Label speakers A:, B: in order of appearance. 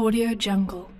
A: Audio Jungle.